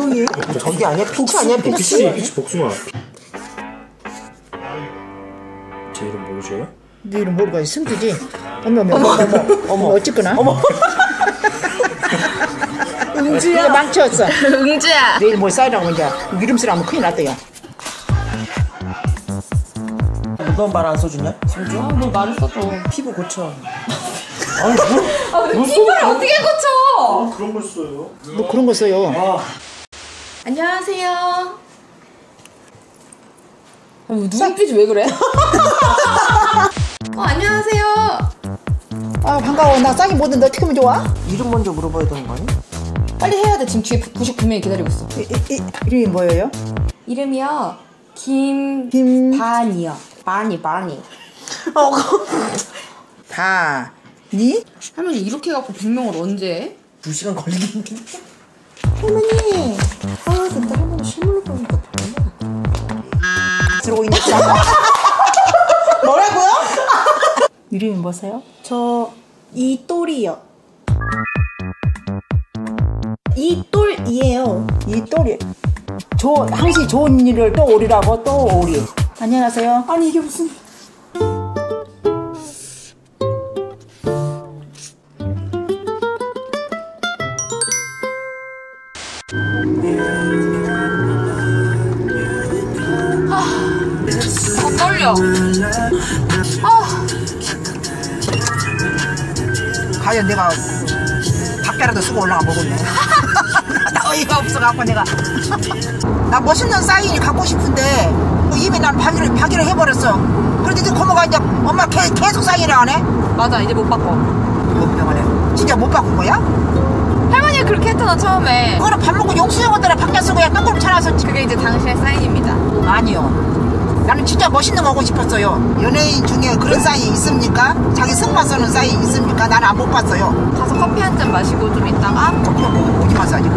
감동이에요? 저기 아니야? 피치 아니야? 피치? 피치 피치 복숭아 제 이름 모르셔요? 네 이름 모르고 승주지? 어머 어머 어머 어머 어머 어쨌거나 어머 응주야 망쳤어 응주야. 내일 뭘 쌓이라고 이제 이름 쓰라면 큰일 났대요 넌 말 안 써주냐? 승주? 너 말을 써줘. 피부 고쳐 아니 뭐 아, 근데 피부를 어떻게 고쳐? 그런 걸 써요 뭐 그런 거 써요 안녕하세요. 어, 눈빛이 왜 그래? 어, 안녕하세요. 아 반가워 나 쌍이 뭐든 어떻게 하면 좋아? 이름 먼저 물어봐야 되는 거 아니야? 빨리 해야 돼. 지금 뒤에 99명이 기다리고 있어. 이, 이, 이, 이름이 뭐예요? 이름이요. 김... 김- 반이요. 바니, 바니. 다니? 할머니 이렇게 해갖고 100명을 언제 해? 두 시간 걸리겠는데 할머니 아 근데 할머니 실물로 보니까 들어오고 있는 뭐라고요? 이름이 뭐세요? 저 이똘이요. 이똘이에요. 이 또리 조, 항시 좋은 일을 또 오리라고 또 오리 안녕하세요 아니 이게 무슨 아, 떨려. 과연 내가 밖에라도 쓰고 올라가 먹었네 나 어이가 없어갖고 내가 나 멋있는 사인이 갖고 싶은데 이미 난 파기를, 파기를 해버렸어 그런데 이 고모가 이제 엄마 개, 계속 사인을 안 해? 맞아, 이제 못 바꿔. 용병을 해 진짜 못 바꾼 거야? 할머니가 그렇게 했잖아, 처음에. 그거는 밥 먹고 용수형 것들아 밖에 쓰고 그냥 똥그릇 차려서 그게 이제 당신의 사인입니다. 아니요. 나는 진짜 멋있는 거 하고 싶었어요. 연예인 중에 그런 사이 있습니까? 자기 승마 써는 사이 있습니까? 나는 안 못 봤어요. 가서 커피 한 잔 마시고 좀 있다가 커피가 뭐 오지마 싸지.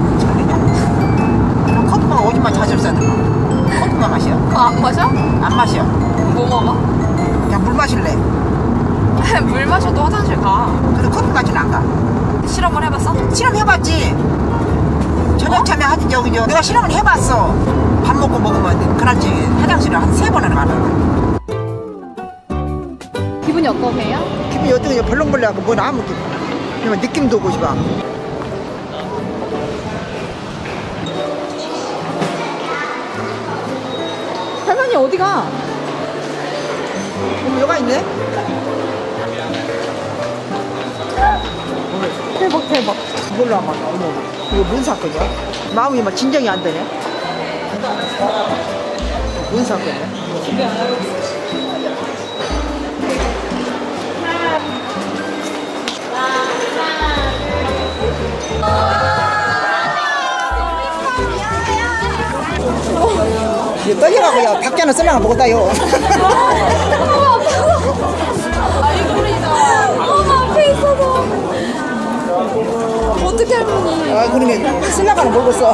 커피가 오지마 자주 싸더만. 커피만 마셔. 어, 안 마셔? 안 마셔. 뭐 먹어? 그냥 물 마실래. 물 마셔도 화장실 가. 그래 커피까지는 안 가. 실험을 해봤어? 실험해봤지. 저녁 참에 하지 저기 저 내가 실험을 해봤어. 밥 먹고 먹으면 그날지 화장실을 한 세 번은 가는 기분이 어떠세요? 기분이 어떻게 벌렁벌렁하고 뭐 아무 기분. 그냥 느낌도 오고 싶어. 할머니 어디가? 어머 여가 있네. 대박 대박. 이걸로 한번 어머 이거 뭔 사건이야? 마음이 막 진정이 안 되네. 뭔 사건이야? 이거 떨려가고요. 밖에는 쓰려고 못다요. 어떻게 할머니? 아, 그러게 쓰려고는 먹었어.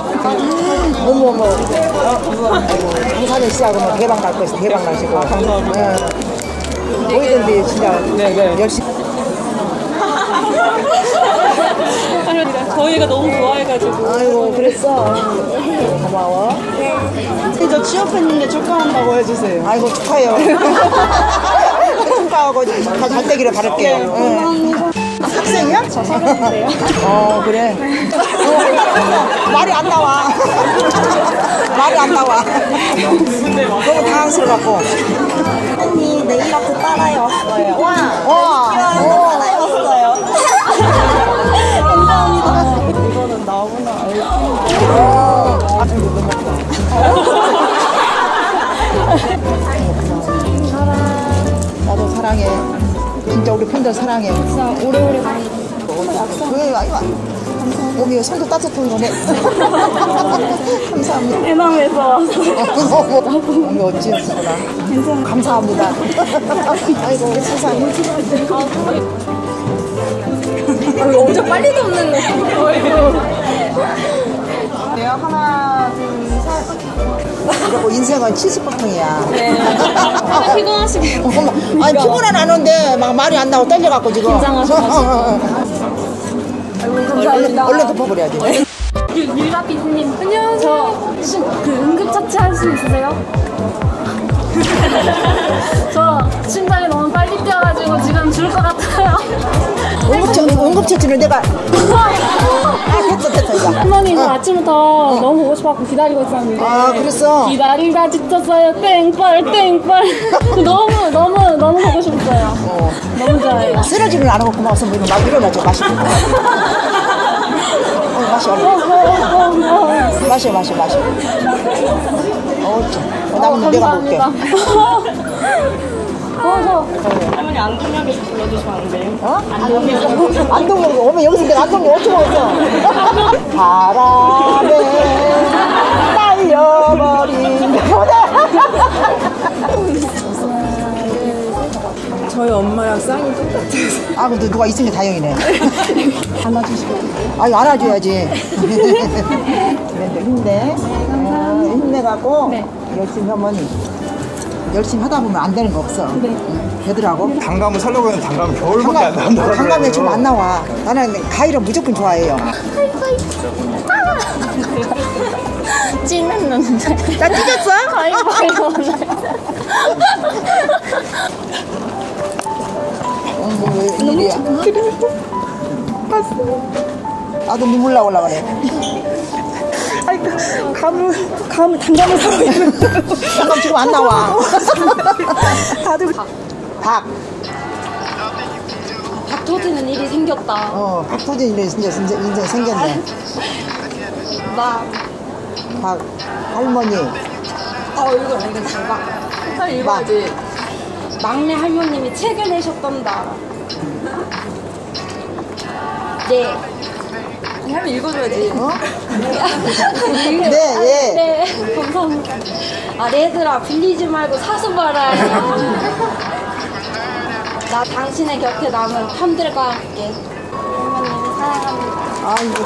어머 어머. 강사는 씨하고 뭐 대박 날 것이 대박 나시고. 응. 보이던데 진짜 열심히. 저희가 너무 좋아해가지고 아이고 그랬어. 고마워. 저 취업했는데 축하한다고 해주세요. 아이고 축하해요. 축하하고 다 잘 되기를 바랄게요. 응. 학생이야? 저 서른인데요. 어 그래. 어, 말이 안 나와. 말이 안 나와. 너무 당황스러워갖고. 언니 네일 아트 따라해 왔어요. 와. 와. 진짜 우리 팬들 사랑해. 진짜 오래오래 가요. 왜 아이고. 어미 손도 따뜻한 거네. 감사합니다. 해남에서 왔어요. 어미 어찌였구나. 감사합니다. 아이고 세상에. 엄청 빨리 돕는 하나, 셋. 그리고 인생은 70보통이야. 네. 피곤하시게. 어머, 아니 피곤은 안 오는데 막 말이 안 나고 떨려갖고 지금. 긴장하셔가지고. 얼른, 얼른 덮어버려야지. 율라 비스님. 안녕하세요. 신, 그 응급처치 할 수 있으세요? 저 심장이 너무 빨리 뛰어가지고 지금 죽을 것 같아요. 응급처, 응급처치는 내가. 아, 이거. 할머니 저 아침부터 너무 보고 싶어갖고 기다리고 있었는데 아, 그랬어? 기다리다 지쳤어요 땡벌 땡벌 너무 너무 너무 보고 싶었어요 너무 좋아해요 쓰러지는 안 하고 고마워서 뭐 이거 막 일어나죠. 어, 마셔, 얼른. 어, 어, 어, 어. 마셔, 마셔, 마셔. 어, 참. 어, 나는 내가 먹을게. 감사합니다 어, 저 어? 안동역 오면 여기서 내가 안동역 5초 먹었어. 바람에 날려버린 저희 엄마랑 쌍이 똑같아서. 아 근데 누가 있으면 다행이네. 안아주시면. 아유 안아줘야지. 그래도 힘내. 어, 힘내갖고 열심히 하면 열심히 하다 보면 안 되는 거 없어. 응, 되더라고. 단감을 살려고 하는 단감은 겨울밖에 안 단감, 나온다. 단감에 좀안 나와. 나는 가위를 무조건 좋아해요. 찐했는데 나 찢었어? 아이고 아이고 어머 왜 일이야? 나도 눈물 나 올라 그래. 아니, 감을, 감을, 단감을 사고 있는. 단감 지금 안 나와. 다들. 박. 박 터지는 일이 생겼다 어, 박토진 이래 진짜 진짜 인생 생겼네. 나박 할머니. 어, 이거 이거 대박. 빨리 읽어야지. 막내 할머님이 책을 내셨던다. 네. 아니, 하면 읽어줘야지. 어? 네, 네, 예. 네, 감사합니다. 아, 얘들아, 빌리지 말고 사서 말아요. 나 당신의 곁에 남은 편들과 함께. 할머님 사랑합니다. 아이고.